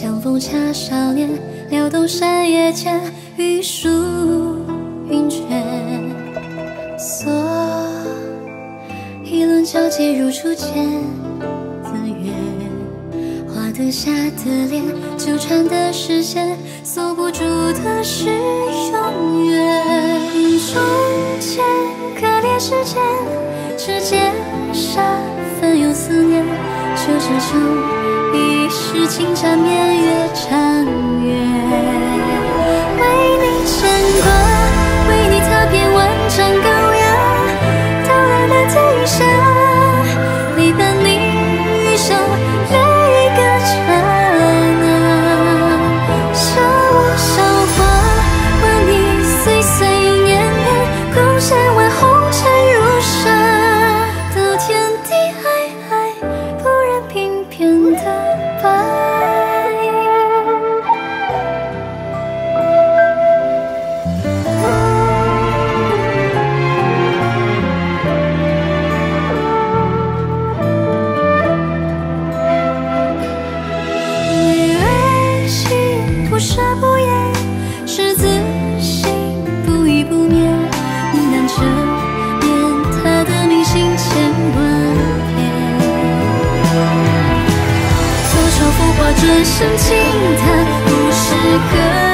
相逢恰少年，撩动山野间玉树云卷。锁一轮皎洁如初见的月，画得下的脸，纠缠的视线，锁不住的是永远。中间割裂时间，指尖沙分有思念，就这种一世情缠绵，越长越。为你牵挂，为你踏遍万丈高崖，到来满天雨下，陪伴你余生每一个刹那。笑我韶华，换你岁岁年年，共衔完红转身轻叹，不是歌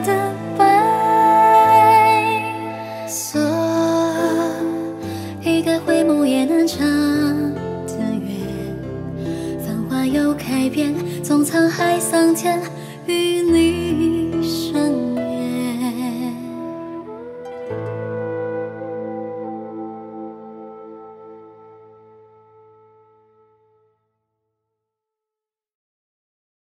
的白锁一个回眸也能长的约繁花又开遍纵沧海桑田与你